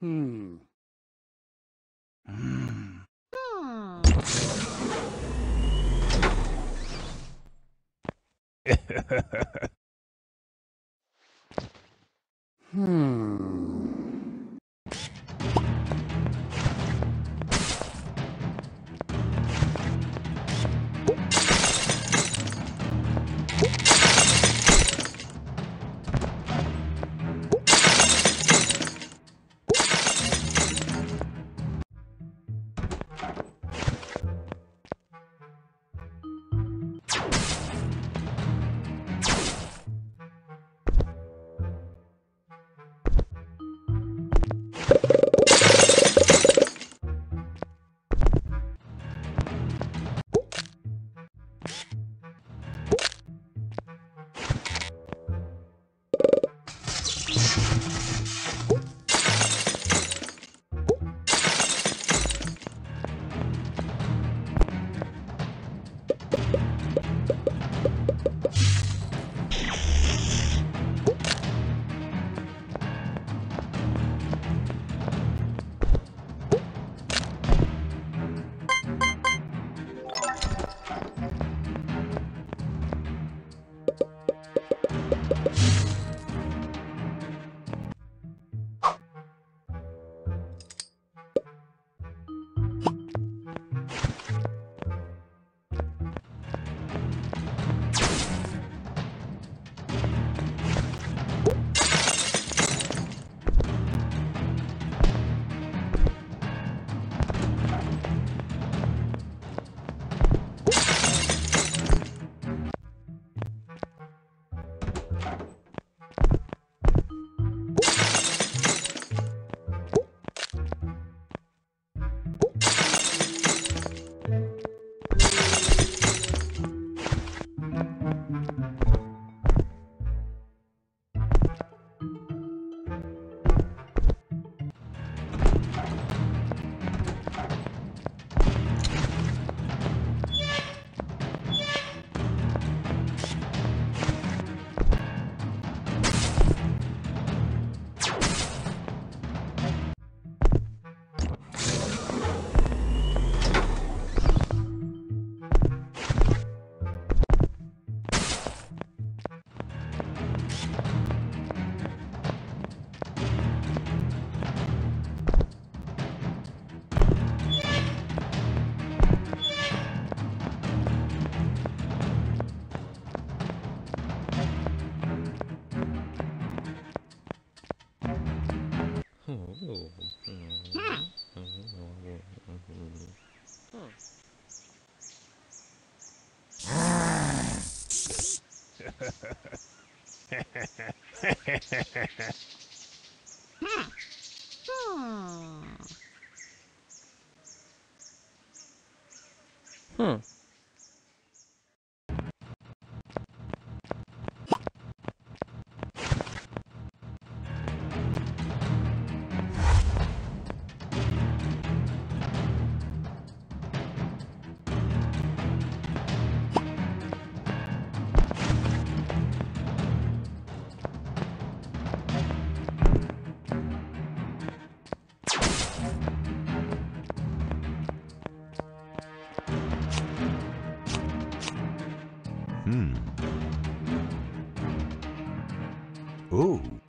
Hmm. Hmm. hmm. Hmm. Hmm. Ooh.